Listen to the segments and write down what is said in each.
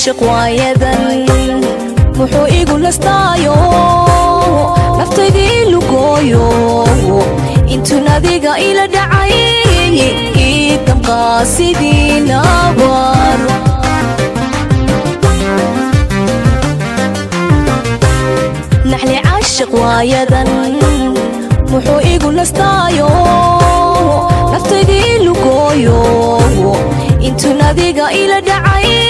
عاشق وايدن محو يقول استايو نفتي ذي لقويو انتو نذيقا إلى دعاي إيدم قاسدين ابار نحن عاشق وايدن محو يقول استايو نفتي ذي لقويو انتو نذيقا إلى دعاي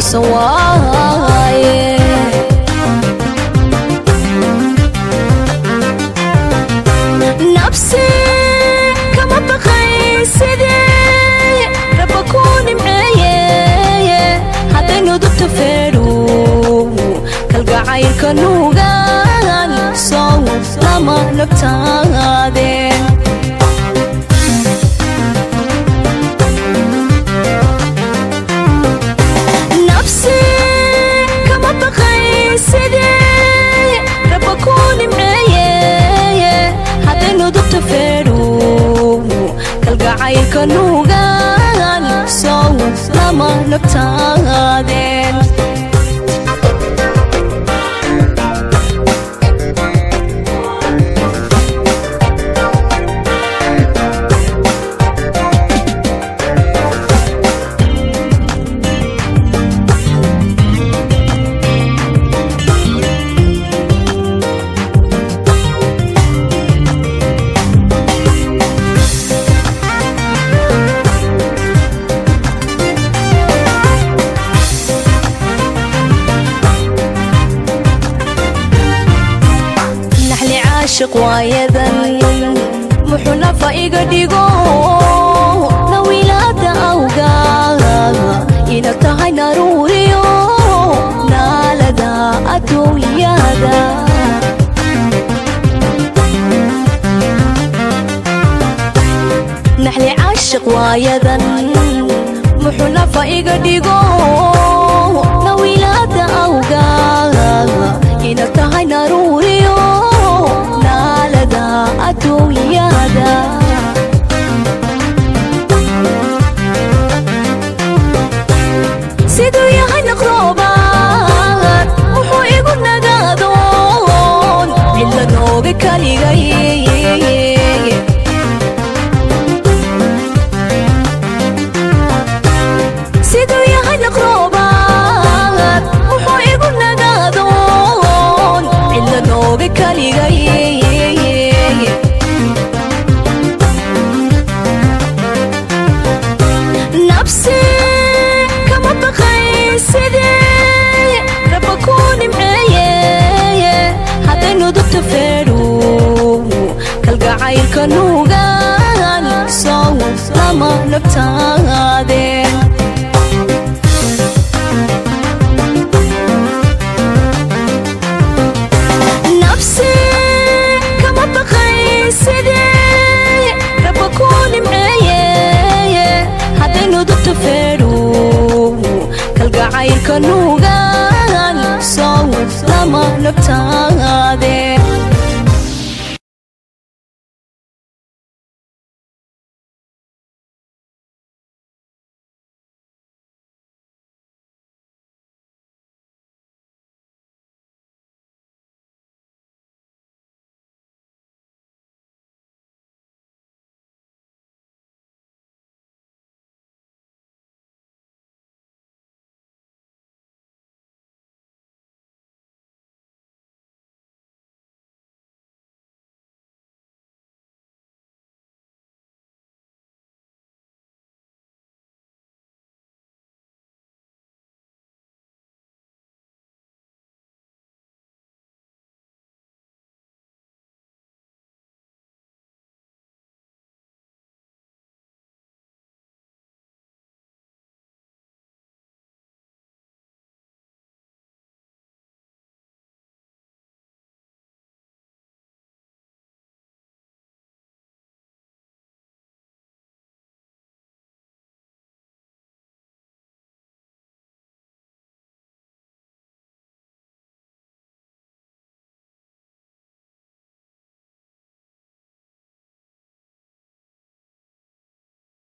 alla nuuxsan waaye nabsi kama baqay sidee raba ku nimceeye hadday nudubta feedhu kalgacaylka nuugan feedhu kalgacaylka nuugan sow lama nabtaadeen caashiq waayadan muxuu nafa iga dhigo nawilaada awga ina tahay naruuriyo naalada adduunyada naxli caashiq waayadan muxuu nafa iga dhigo kama baqay sidee raba ku nimceeye hadday nudubta feedhu kalgacaylka nuugan sow lama nabtaadeen nabsi xayrka nuugaal soo waflama